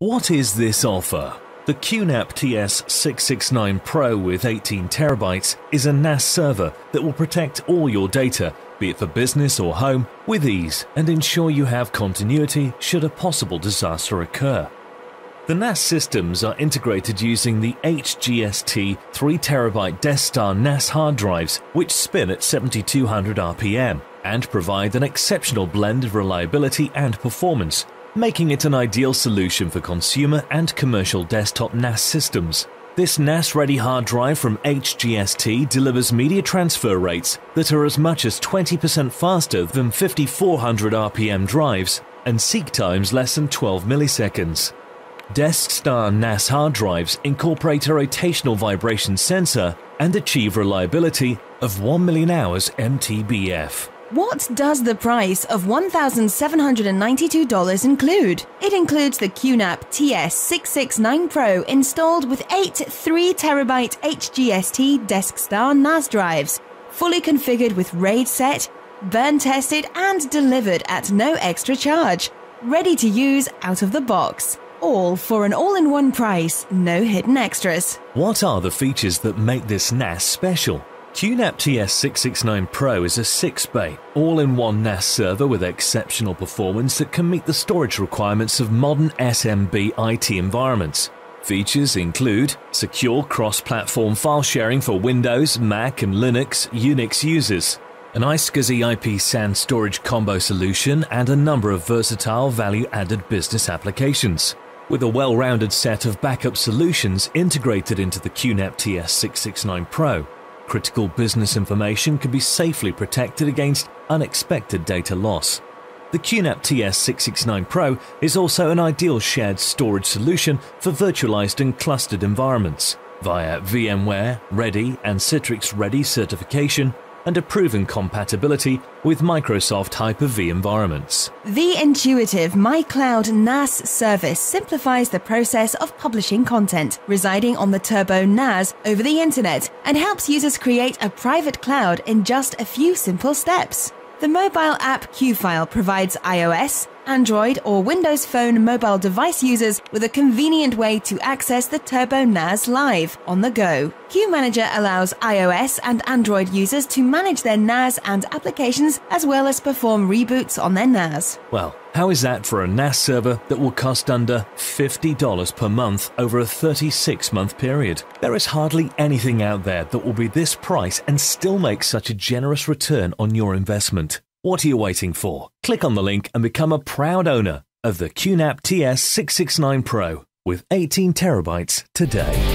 What is this offer? The QNAP TS669 Pro with 18TB is a NAS server that will protect all your data, be it for business or home, with ease and ensure you have continuity should a possible disaster occur. The NAS systems are integrated using the HGST 3TB DeskStar NAS hard drives, which spin at 7200 RPM and provide an exceptional blend of reliability and performance, making it an ideal solution for consumer and commercial desktop NAS systems. This NAS ready hard drive from HGST delivers media transfer rates that are as much as 20% faster than 5400 RPM drives and seek times less than 12 milliseconds. DeskStar NAS hard drives incorporate a rotational vibration sensor and achieve reliability of 1 million hours MTBF. What does the price of $1,792 include? It includes the QNAP TS669 Pro installed with 8 3TB HGST DeskStar NAS drives, fully configured with RAID set, burn tested and delivered at no extra charge. Ready to use out of the box. All for an all in one price, no hidden extras. What are the features that make this NAS special? QNAP TS669 Pro is a 6-bay, all-in-one NAS server with exceptional performance that can meet the storage requirements of modern SMB IT environments. Features include secure cross-platform file sharing for Windows, Mac and Linux Unix users, an iSCSI IP SAN storage combo solution and a number of versatile value-added business applications. With a well-rounded set of backup solutions integrated into the QNAP TS669 Pro, critical business information can be safely protected against unexpected data loss. The QNAP TS669 Pro is also an ideal shared storage solution for virtualized and clustered environments. Via VMware, Ready, and Citrix Ready certification, and a proven compatibility with Microsoft Hyper-V environments. The intuitive MyCloud NAS service simplifies the process of publishing content residing on the Turbo NAS over the internet and helps users create a private cloud in just a few simple steps. The mobile app QFile provides iOS, Android, or Windows Phone mobile device users with a convenient way to access the Turbo NAS live on the go. Qmanager allows iOS and Android users to manage their NAS and applications as well as perform reboots on their NAS. Well, how is that for a NAS server that will cost under $50 per month over a 36 month period? There is hardly anything out there that will be this price and still make such a generous return on your investment. What are you waiting for? Click on the link and become a proud owner of the QNAP TS669 Pro with 18 terabytes today.